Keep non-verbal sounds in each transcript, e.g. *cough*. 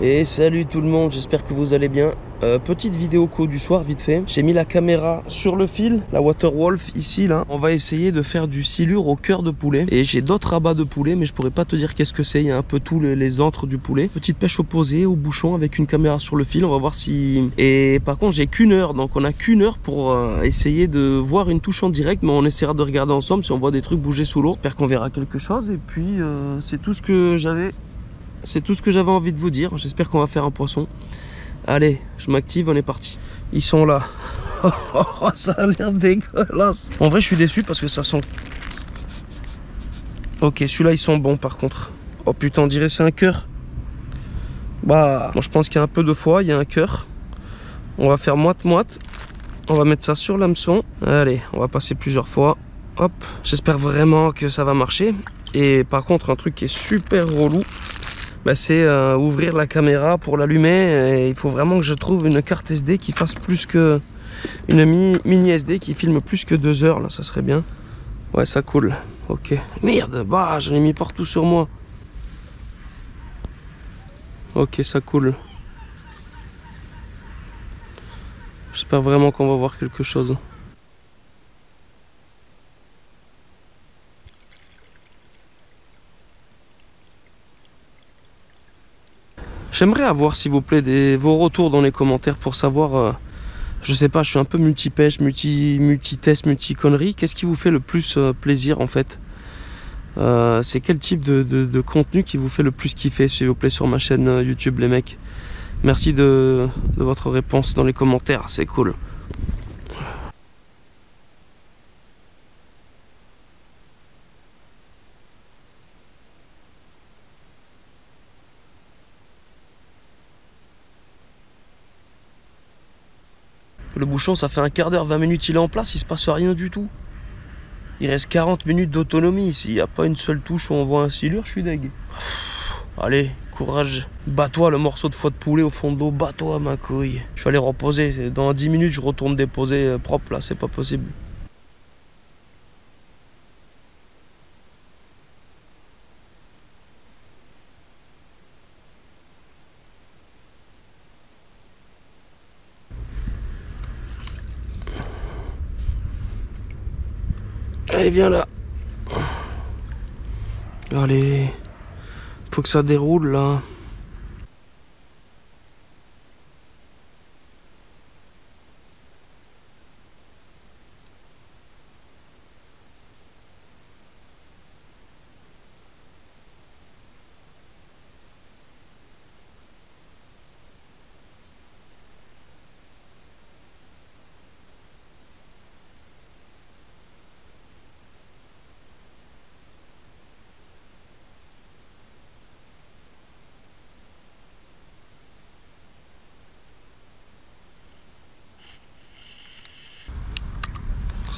Et salut tout le monde, j'espère que vous allez bien. Euh, petite vidéo co du soir vite fait. J'ai mis la caméra sur le fil, la Waterwolf ici là. On va essayer de faire du silure au cœur de poulet. Et j'ai d'autres rabats de poulet mais je pourrais pas te dire qu'est-ce que c'est. Il y a un peu tous les, les antres du poulet. Petite pêche opposée au bouchon avec une caméra sur le fil. On va voir si... Et par contre j'ai qu'une heure donc on a qu'une heure pour euh, essayer de voir une touche en direct. Mais on essaiera de regarder ensemble si on voit des trucs bouger sous l'eau. J'espère qu'on verra quelque chose. Et puis euh, c'est tout ce que j'avais c'est tout ce que j'avais envie de vous dire. J'espère qu'on va faire un poisson. Allez, je m'active, on est parti. Ils sont là. *laughs* ça a l'air dégueulasse. En vrai, je suis déçu parce que ça sent... Ok, celui-là, ils sont bons par contre. Oh putain, on dirait c'est un cœur. Bah, moi je pense qu'il y a un peu de foie, il y a un cœur. On va faire moite-moite. On va mettre ça sur l'hameçon. Allez, on va passer plusieurs fois. Hop, j'espère vraiment que ça va marcher. Et par contre, un truc qui est super relou, bah, c'est euh, ouvrir la caméra pour l'allumer. Il faut vraiment que je trouve une carte SD qui fasse plus que... Une mini SD qui filme plus que deux heures, là, ça serait bien. Ouais, ça coule. Ok. Merde, bah, je l'ai mis partout sur moi. Ok, ça coule. J'espère vraiment qu'on va voir quelque chose. J'aimerais avoir, s'il vous plaît, vos retours dans les commentaires pour savoir, euh, je sais pas, je suis un peu multi-pêche, multi, multi-test, multi-conneries. Qu'est-ce qui vous fait le plus euh, plaisir, en fait? Euh, C'est quel type de, contenu qui vous fait le plus kiffer, s'il vous plaît, sur ma chaîne YouTube, les mecs? Merci de votre réponse dans les commentaires, c'est cool. Le bouchon, ça fait un quart d'heure, 20 minutes, il est en place, il se passe rien du tout. Il reste 40 minutes d'autonomie. S'il n'y a pas une seule touche où on voit un silure, je suis deg. Allez, courage. Bats-toi le morceau de foie de poulet au fond de l'eau. Bats-toi ma couille. Je vais aller reposer. Dans 10 minutes, je retourne déposer euh, propre là. C'est pas possible. Allez, viens là. Allez. Faut que ça déroule là.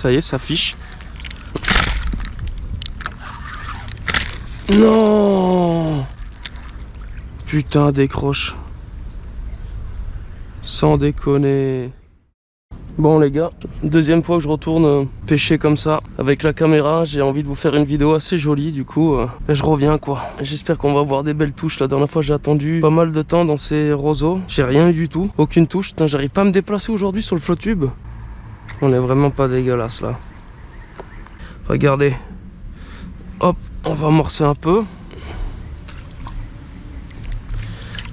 Ça y est, ça fiche. Non Putain, décroche. Sans déconner. Bon les gars, deuxième fois que je retourne euh, pêcher comme ça avec la caméra, j'ai envie de vous faire une vidéo assez jolie du coup, euh, je reviens quoi. J'espère qu'on va avoir des belles touches, la dernière fois j'ai attendu pas mal de temps dans ces roseaux, j'ai rien eu du tout, aucune touche, j'arrive pas à me déplacer aujourd'hui sur le flotube. On est vraiment pas dégueulasse là. Regardez. Hop, on va amorcer un peu.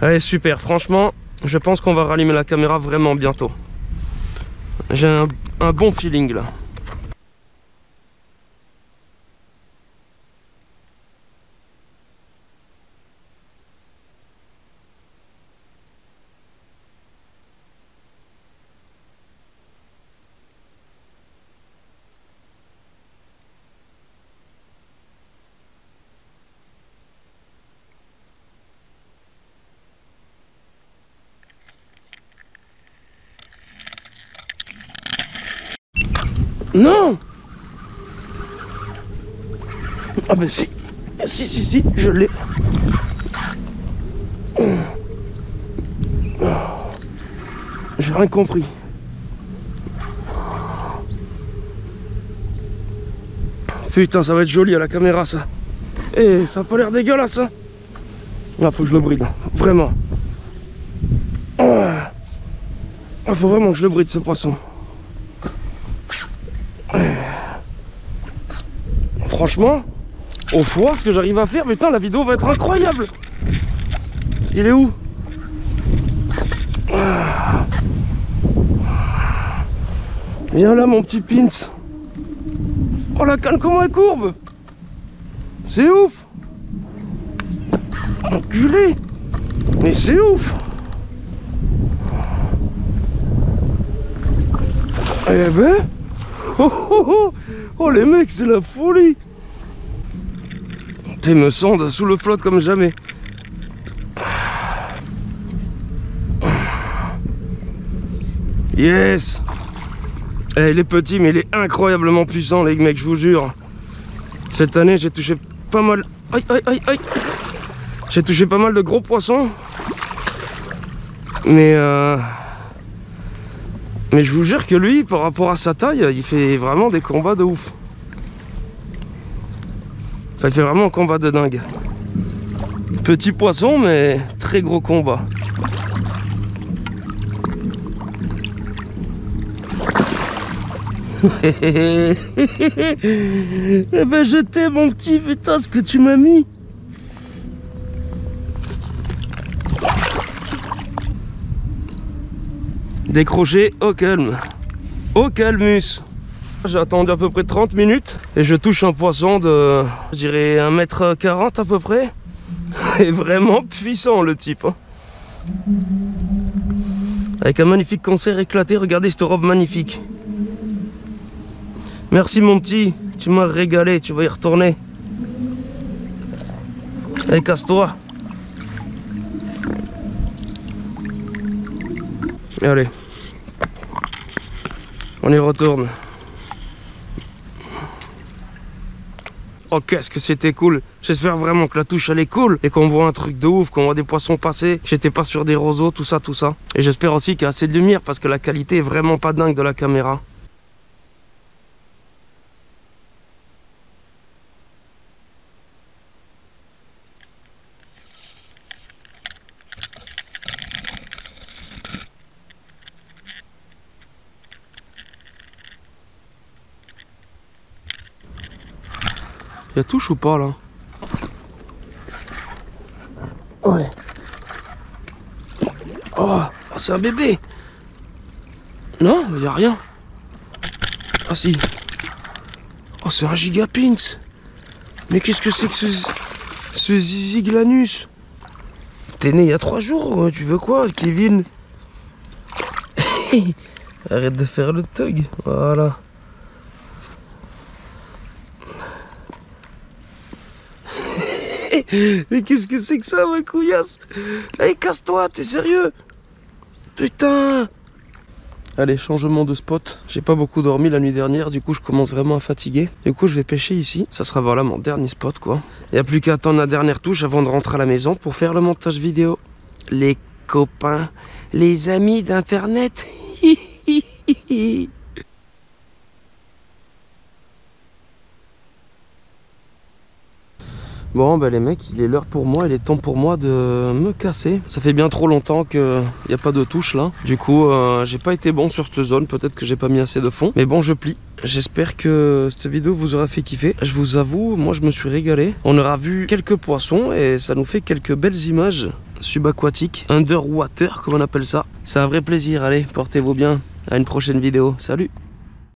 Allez, super. Franchement, je pense qu'on va rallumer la caméra vraiment bientôt. J'ai un, un bon feeling là. Non Ah ben si Si, si, si, je l'ai J'ai rien compris. Putain, ça va être joli à la caméra, ça. Eh, ça a pas l'air dégueulasse, hein Là, faut que je le bride, vraiment. Il faut vraiment que je le bride ce poisson. Franchement, au foie, ce que j'arrive à faire, putain, la vidéo va être incroyable. Il est où? Viens là, mon petit Pins. Oh, la canne, comment elle courbe? C'est ouf! Enculé! Mais c'est ouf! Eh ben! Oh oh oh! Oh les mecs c'est la folie T'es me sonde sous le flotte comme jamais. Yes. Eh, Il est petit mais il est incroyablement puissant les mecs je vous jure. Cette année j'ai touché pas mal. Aïe aïe aïe aïe. J'ai touché pas mal de gros poissons. Mais euh... Mais je vous jure que lui, par rapport à sa taille, il fait vraiment des combats de ouf. Enfin, il fait vraiment un combat de dingue. Petit poisson, mais très gros combat. *laughs* eh ben je t'aime mon petit putain ce que tu m'as mis Décroché au calme. Au calmus. J'ai attendu à peu près 30 minutes et je touche un poisson de, je dirais, 1m40 à peu près. *laughs* Et vraiment puissant le type. Hein. Avec un magnifique concert éclaté, regardez cette robe magnifique. Merci mon petit, tu m'as régalé, tu vas y retourner. Allez, casse-toi. Allez. On y retourne. Oh qu'est-ce que c'était cool. J'espère vraiment que la touche elle est cool Et qu'on voit un truc de ouf, qu'on voit des poissons passer. J'étais pas sur des roseaux, tout ça, tout ça. Et j'espère aussi qu'il y a assez de lumière Parce que la qualité est vraiment pas dingue de la caméra Touche ou pas là Ouais. Oh, oh c'est un bébé Non, il a rien. Ah si. Oh, c'est un gigapins. Mais qu'est-ce que c'est que ce, ce ziziglanus T'es né il y a trois jours, tu veux quoi, Kevin *laughs* Arrête de faire le tug, voilà. *laughs* Mais qu'est-ce que c'est que ça, ma couillasse Allez, casse-toi, t'es sérieux Putain Allez, changement de spot. J'ai pas beaucoup dormi la nuit dernière, du coup je commence vraiment à fatiguer. Du coup je vais pêcher ici. Ça sera voilà mon dernier spot quoi. Il a plus qu'à attendre la dernière touche avant de rentrer à la maison pour faire le montage vidéo. Les copains, les amis d'internet. *laughs* Bon ben les mecs, il est l'heure pour moi, il est temps pour moi de me casser. Ça fait bien trop longtemps qu'il n'y a pas de touche là. Du coup, euh, j'ai pas été bon sur cette zone, peut-être que j'ai pas mis assez de fond. Mais bon, je plie. J'espère que cette vidéo vous aura fait kiffer. Je vous avoue, moi je me suis régalé. On aura vu quelques poissons et ça nous fait quelques belles images subaquatiques, underwater comme on appelle ça. C'est un vrai plaisir, allez, portez-vous bien. À une prochaine vidéo. Salut